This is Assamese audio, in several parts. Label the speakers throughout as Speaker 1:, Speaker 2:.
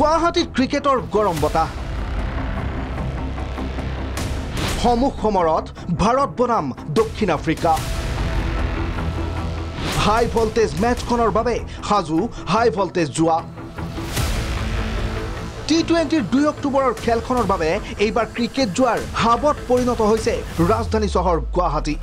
Speaker 1: গুৱাহাটীত ক্ৰিকেটৰ গৰম বতাহ। সমুখ সমৰত ভাৰত বনাম দক্ষিণ আফ্ৰিকা। হাই ভল্টেজ মেটছখনৰ বাবে সাজু হাই ভল্টেজ যোৱা। টি টুৱেণ্টিৰ দুই অক্টোবৰৰ খেলখনৰ বাবে এইবাৰ ক্ৰিকেট যোৱাৰ হাবত পৰিণত হৈছে ৰাজধানী চহৰ গুৱাহাটী.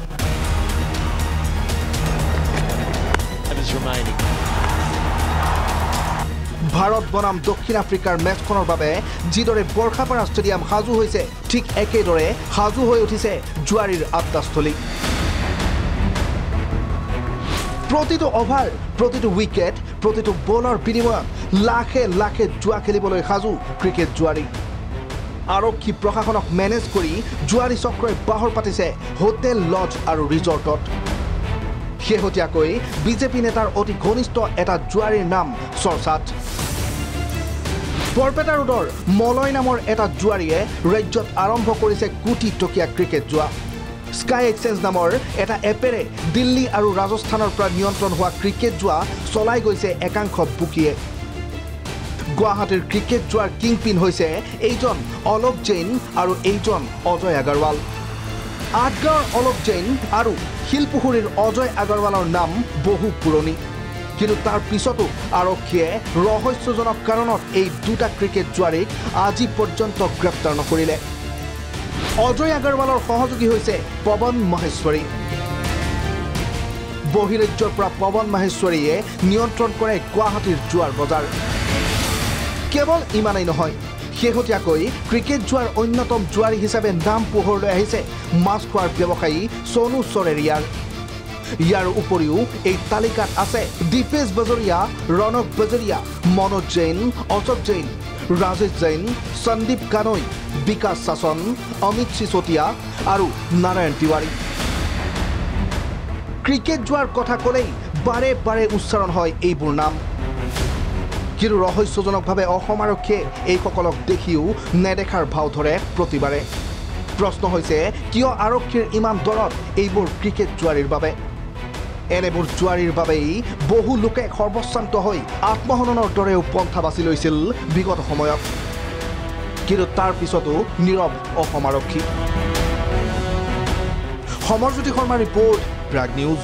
Speaker 1: ভাৰত বনাম দক্ষিণ আফ্ৰিকাৰ মেটছখনৰ বাবে যিদৰে বৰ্ষাপাৰা ষ্টেডিয়াম সাজু হৈছে ঠিক একেদৰে সাজু হৈ উঠিছে জোৱাৰীৰ আড্ডাস্থলী প্ৰতিটো অভাৰ প্ৰতিটো উইকেট প্ৰতিটো বলৰ বিনিময়ত লাখে লাখে জোৱা খেলিবলৈ সাজু ক্ৰিকেট জোৱাৰী। আৰক্ষী প্ৰশাসনক মেনেজ কৰি জোৱাৰী চক্ৰই বাহৰ পাতিছে হোটেল লজ আৰু ৰিজৰ্টত। শেহতীয়াকৈ বিজেপি নেতাৰ অতি ঘনিষ্ঠ এটা জোৱাৰীৰ নাম চৰ্চাত। বৰপেটা ৰোডৰ মলয় নামৰ এটা জোৱাৰীয়ে ৰাজ্যত আৰম্ভ কৰিছে কোটি টকীয়া ক্ৰিকেট যোৱা স্কাই এক্সেঞ্জ নামৰ এটা এপেৰে দিল্লী আৰু ৰাজস্থানৰ পৰা নিয়ন্ত্ৰণ হোৱা ক্ৰিকেট যোৱা চলাই গৈছে একাংশ বুকিয়ে। গুৱাহাটীৰ ক্ৰিকেট যোৱাৰ কিংপিন হৈছে এইজন অলোক জৈন আৰু এইজন অজয় আগৰৱাল। আঠগাঁৱৰ অলোক জৈন আৰু শিলপুখুৰীৰ অজয় আগৰৱালৰ নাম বহু পুৰণি। কিন্তু তাৰ পিছতো আৰক্ষীয়ে ৰহস্যজনক কাৰণত এই দুটা ক্ৰিকেট জোৱাৰীক আজি পৰ্যন্ত গ্ৰেপ্তাৰ নকৰিলে। অজয় আগৰৱালৰ সহযোগী হৈছে পৱন মহেশ্বৰী। বহিৰাজ্যৰ পৰা পৱন মহেশ্বৰীয়ে নিয়ন্ত্ৰণ কৰে গুৱাহাটীৰ জোৱাৰ বজাৰ। কেৱল ইমানেই নহয় শেহতীয়াকৈ ক্ৰিকেট যোৱাৰ অন্যতম জোৱাৰী হিচাপে নাম পোহৰলৈ আহিছে মাছ খোৱাৰ ব্যৱসায়ী চনু চৰেৰিয়াৰ। ইয়াৰ উপৰিও এই তালিকাত আছে দীপেশ বাজৰিয়া ৰণক বাজৰিয়া মনোজ জৈন অশোক জৈন ৰাজেশ জৈন সন্দীপ কানৈ বিকাশ শাসন অমিত চিচোতিয়া আৰু নাৰায়ণ তিৱাৰী। ক্ৰিকেট যোৱাৰ কথা ক'লেই বাৰে বাৰে উচ্চাৰণ হয় এইবোৰ নাম। কিন্তু ৰহস্যজনকভাৱে অসম আৰক্ষীয়ে এইসকলক দেখিও নেদেখাৰ ভাও ধৰে প্ৰতিবাৰে। প্ৰশ্ন হৈছে কিয় আৰক্ষীৰ ইমান দৰত এইবোৰ ক্ৰিকেট জোৱাৰীৰ বাবে? এনেবোৰ জোৱাৰীৰ বাবেই বহু লোকে সৰ্বশ্ৰান্ত হৈ আত্মহননৰ দৰেও পন্থা বাছি লৈছিল বিগত সময়ত। কিন্তু তাৰ পিছতো নীৰৱ অসম আৰক্ষী সমৰজ্যোতি শৰ্মা ৰিপৰ্ট প্ৰাগ নিউজ।